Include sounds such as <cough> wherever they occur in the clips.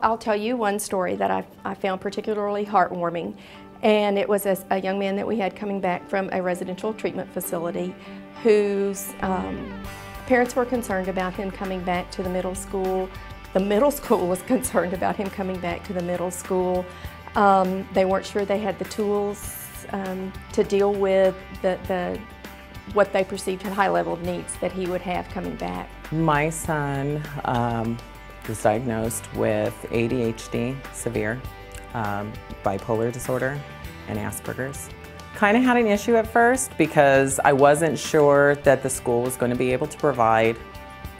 I'll tell you one story that I, I found particularly heartwarming. And it was a, a, young man that we had coming back from a residential treatment facility whose um, parents were concerned about him coming back to the middle school. The middle <laughs> school was concerned about him coming back to the middle school. Um, they weren't sure they had the tools um, to deal with the, the what they perceived had high level of needs that he would have coming back. My son um, was diagnosed with ADHD, severe, um, bipolar disorder, and Asperger's. Kind of had an issue at first because I wasn't sure that the school was going to be able to provide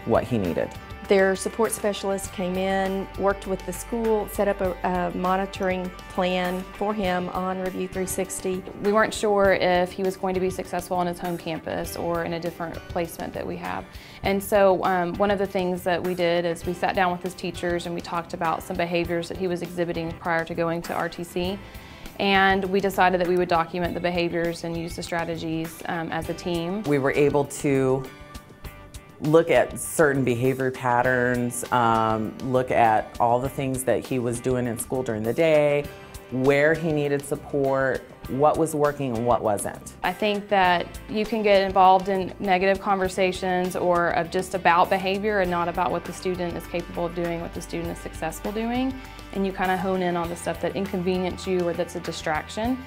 what he needed. Their support specialist came in, worked with the school, set up a, a, monitoring plan for him on Review 360. We weren't sure if he was going to be successful on his home campus or in a different placement that we have. And so um, one of the things that we did is we sat down with his teachers and we talked about some behaviors that he was exhibiting prior to going to RTC. And we decided that we would document the behaviors and use the strategies um, as a team. We were able to look at certain behavior patterns, um, look at all the things that he was doing in school during the day, where he needed support, what was working and what wasn't. I think that you can get involved in negative conversations or of just about behavior and not about what the student is capable of doing, what the student is successful doing, and you kind of hone in on the stuff that inconvenience you or that's a distraction.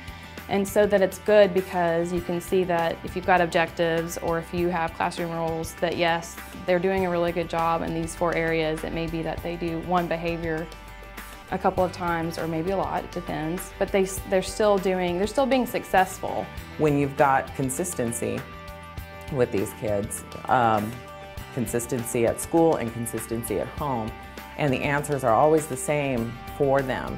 And so that it's good because you can see that if you've got objectives or if you have classroom rules that yes, they're doing a really good job in these four areas. It may be that they do one behavior a couple of times or maybe a lot, it depends. But they, they're still doing, they're still being successful. When you've got consistency with these kids, um, consistency at school and consistency at home, and the answers are always the same for them,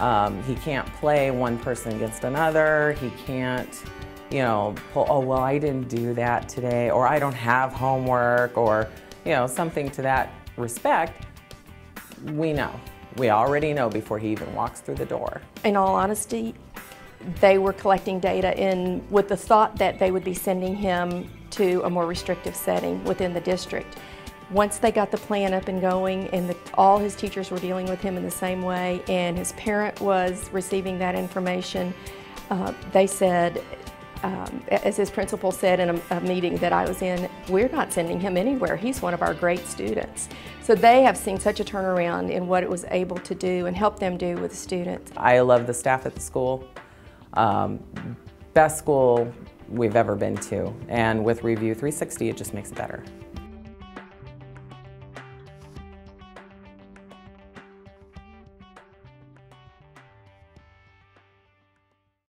um, he can't play one person against another. He can't, you know, pull, oh, well, I didn't do that today, or I don't have homework, or, you know, something to that respect. We know. We already know before he even walks through the door. In all honesty, they were collecting data in with the thought that they would be sending him to a more restrictive setting within the district. Once they got the plan up and going and the, all his teachers were dealing with him in the same way and his parent was receiving that information, uh, they said, um, as his principal said in a, a, meeting that I was in, we're not sending him anywhere. He's one of our great students. So they have seen such a turnaround in what it was able to do and help them do with the students. I love the staff at the school. Um, best school we've ever been to. And with Review 360, it just makes it better.